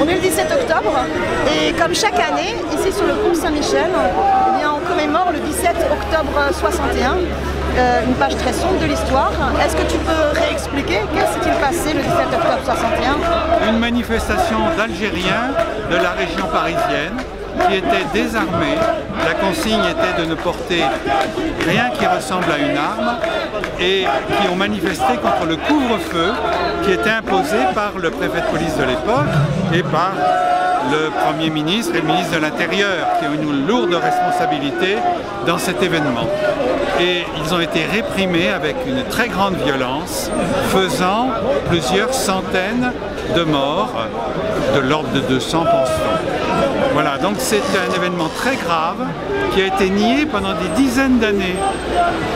On est le 17 octobre et comme chaque année, ici sur le pont Saint-Michel, eh on commémore le 17 octobre 61, euh, une page très sombre de l'histoire. Est-ce que tu peux réexpliquer qu'est-ce qui s'est passé le 17 octobre 61 Une manifestation d'Algériens de la région parisienne qui étaient désarmés. La consigne était de ne porter rien qui ressemble à une arme et qui ont manifesté contre le couvre-feu qui était imposé par le préfet de police de l'époque et par le Premier ministre et le ministre de l'Intérieur qui ont une lourde responsabilité dans cet événement. Et ils ont été réprimés avec une très grande violence, faisant plusieurs centaines de morts, de l'ordre de 200 pense-t-on. Voilà, donc c'est un événement très grave qui a été nié pendant des dizaines d'années,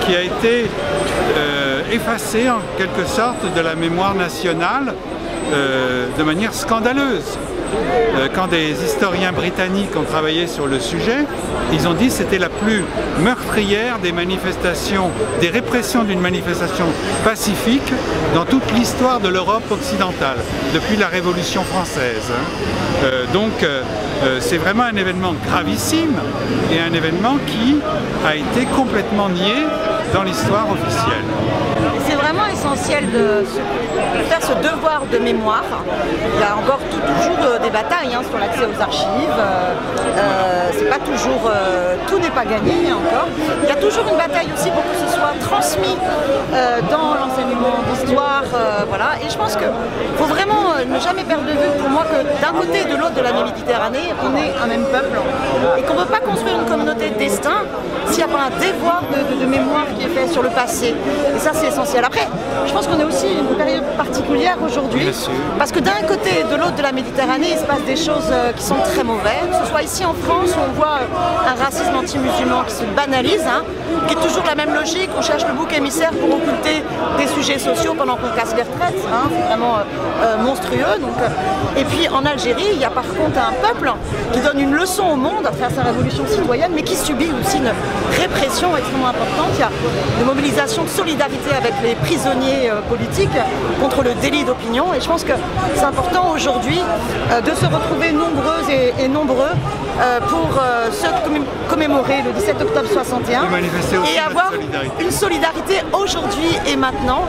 qui a été euh, effacé en quelque sorte de la mémoire nationale euh, de manière scandaleuse. Euh, quand des historiens britanniques ont travaillé sur le sujet, ils ont dit que c'était la plus meurtrière des manifestations, des répressions d'une manifestation pacifique dans toute l'histoire de l'Europe occidentale, depuis la Révolution française. Hein. Donc euh, c'est vraiment un événement gravissime et un événement qui a été complètement nié dans l'histoire officielle. C'est vraiment essentiel de, faire ce devoir de mémoire. Il y a encore toujours des batailles hein, sur l'accès aux archives. Euh, euh, c'est pas toujours, tout n'est pas gagné encore. Il y a toujours une bataille aussi pour que ce soit transmis dans l'enseignement d'histoire. voilà. Et je pense qu'il faut vraiment ne jamais perdre de vue pour moi que d'un côté et de l'autre de la Méditerranée, on est un même peuple et qu'on ne peut pas construire une communauté de destin s'il n'y a pas un devoir de, mémoire qui est fait sur le passé. Et ça, c'est essentiel. Après, je pense qu'on est aussi une période particulière aujourd'hui, parce que d'un côté et de l'autre de la Méditerranée, il se passe des choses euh, qui sont très mauvaises, que ce soit ici en France où on voit euh, un racisme anti-musulman qui se banalise, hein, qui est toujours la même logique, on cherche le bouc émissaire pour occulter des sujets sociaux pendant qu'on casse les retraites, hein, c'est vraiment euh, monstrueux. Donc, et puis en Algérie, il y a par contre un peuple qui donne une leçon au monde à sa révolution citoyenne, mais qui subit aussi une répression extrêmement importante. Il y a une mobilisation de solidarité avec les prisonniers politiques contre le délit d'opinion, et je pense que c'est important aujourd'hui de se retrouver nombreuses et, nombreux euh, pour euh, se commémorer le 17 octobre 61 et avoir une solidarité aujourd'hui et maintenant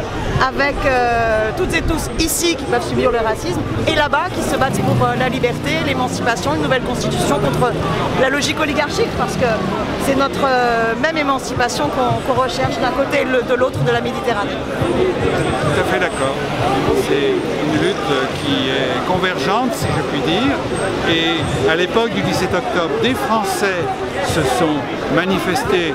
avec euh, toutes et tous ici qui peuvent subir le racisme et là-bas qui se battent pour la liberté, l'émancipation, une nouvelle constitution contre la logique oligarchique parce que c'est notre même émancipation qu'on recherche d'un côté et de l'autre de la Méditerranée. Tout à fait d'accord. C'est une lutte qui est convergente, si je puis dire. Et à l'époque du 17 octobre, des Français se sont manifestés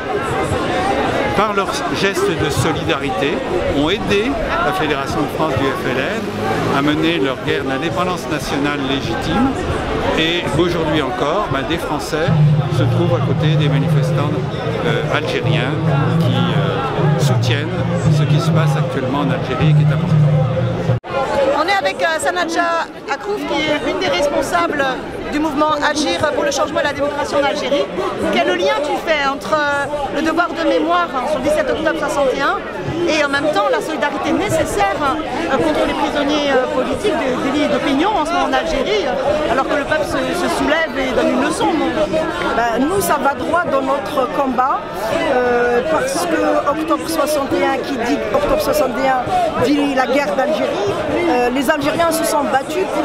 par leurs gestes de solidarité, ont aidé la Fédération de France du FLN à mener leur guerre d'indépendance nationale légitime. Et aujourd'hui encore, ben, des Français se trouvent à côté des manifestants euh, algériens qui euh, soutiennent ce qui se passe actuellement en Algérie qui est important avec euh, Sanadja Akrouf, qui est une des responsables du mouvement Agir pour le changement et la démocratie en Algérie. Quel lien tu fais entre euh, le devoir de mémoire hein, sur le 17 octobre 61 et en même temps la solidarité nécessaire euh, contre les prisonniers politiques, des délits d'opinion en ce moment en Algérie, alors que le peuple se, soulève et donne une leçon ben, Nous, ça va droit dans notre combat, parce que octobre 61, qui dit octobre 61, dit la guerre d'Algérie, les Algériens se sont battus pour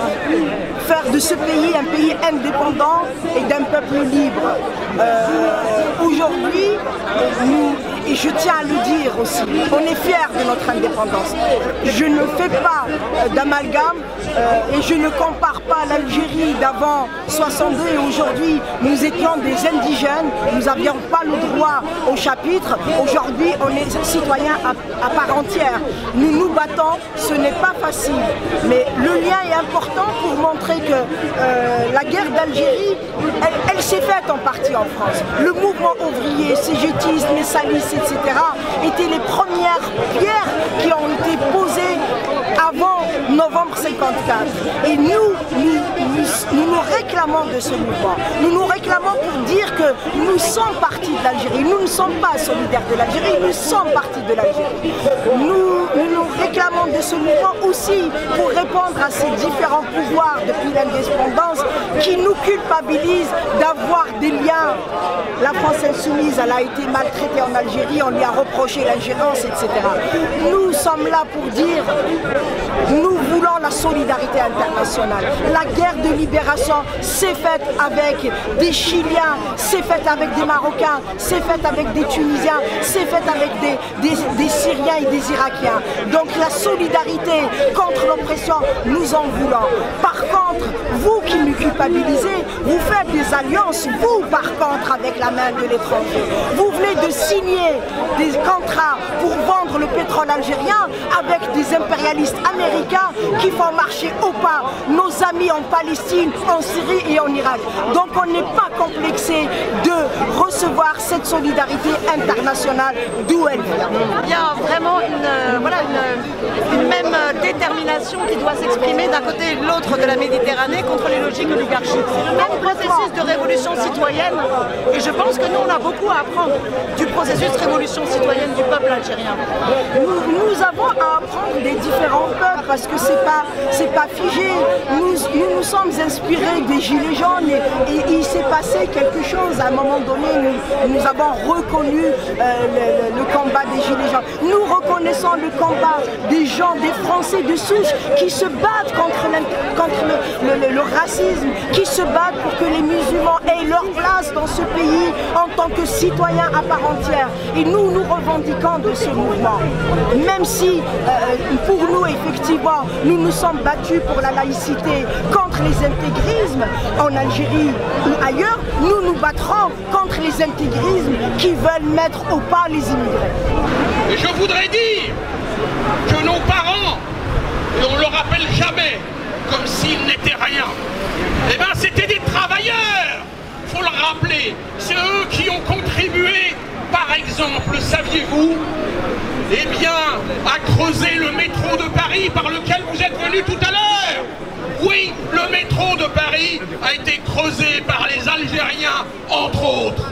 faire de ce pays un pays indépendant et d'un peuple libre. Euh, aujourd'hui, et je tiens à le dire aussi, on est fiers de notre indépendance. Je ne fais pas euh, d'amalgame euh, et je ne compare pas l'Algérie d'avant 62 et aujourd'hui nous étions des indigènes, nous n'avions pas le droit au chapitre, aujourd'hui on est citoyens à, part entière. Nous nous battons, ce n'est pas facile, mais le lien est important que euh, la guerre d'Algérie, elle, s'est faite en partie en France. Le mouvement ouvrier, CGTisme, les etc., étaient les premières pierres qui ont été posées avant novembre 54. Et nous, nous, nous, réclamons de ce mouvement. Nous nous réclamons pour dire que nous sommes partis de l'Algérie. Nous ne sommes pas solidaires de l'Algérie, nous sommes partis de l'Algérie. Nous, nous réclamons de ce mouvement aussi pour répondre à ces différents pouvoirs depuis l'indépendance qui nous culpabilisent d'avoir des liens. La France insoumise, elle a été maltraitée en Algérie, on lui a reproché l'ingérence, etc. Nous sommes là pour dire, nous voulons la solidarité internationale. La guerre de libération s'est faite avec des Chiliens, s'est faite avec des Marocains, s'est faite avec des Tunisiens, s'est faite avec des, Syriens et des Irakiens. Donc la solidarité contre l'oppression, nous en voulons. Par contre, vous qui nous culpabilisez, vous faites des alliances, vous par contre, avec la main de l'étranger. Vous venez de signer des contrats pour vendre le pétrole algérien avec impérialistes américains qui font marcher au pas nos amis en Palestine, en Syrie et en Irak. Donc on n'est pas complexé de recevoir cette solidarité internationale d'où elle vient. Il y a vraiment une, euh, qui doit s'exprimer d'un côté et de l'autre de la Méditerranée contre les logiques oligarchiques. C'est le même processus de révolution citoyenne et je pense que nous on a beaucoup à apprendre du processus de révolution citoyenne du peuple algérien. Nous, avons à apprendre des différents peuples parce que c'est pas pas figé. Nous, nous, sommes inspirés des Gilets jaunes et, il s'est passé quelque chose. À un moment donné, nous, nous avons reconnu euh, le, combat des Gilets jaunes. Le combat des gens, des Français de souche qui se battent contre, contre le, racisme, qui se battent pour que les musulmans aient leur place dans ce pays en tant que citoyens à part entière. Et nous, nous revendiquons de ce mouvement. Même si, euh, pour nous, effectivement, nous nous sommes battus pour la laïcité contre les intégrismes en Algérie ou ailleurs, nous nous battrons contre les intégrismes qui veulent mettre au pas les immigrés. Et je voudrais dire que nos parents, et on ne le rappelle jamais, comme s'ils n'étaient rien, eh bien c'était des travailleurs, faut le rappeler, c'est eux qui ont contribué. Par exemple, saviez-vous, eh bien, à creuser le métro de Paris par lequel vous êtes venu tout à l'heure? Oui, le métro de Paris a été creusé par les Algériens, entre autres.